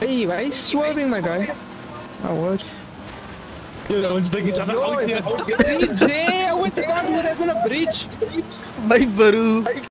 Hey, why you swerving, my guy? Oh, word. Yo, that one's take each other out here. DJ, I went to God, we're in a bridge. Bye, Baru.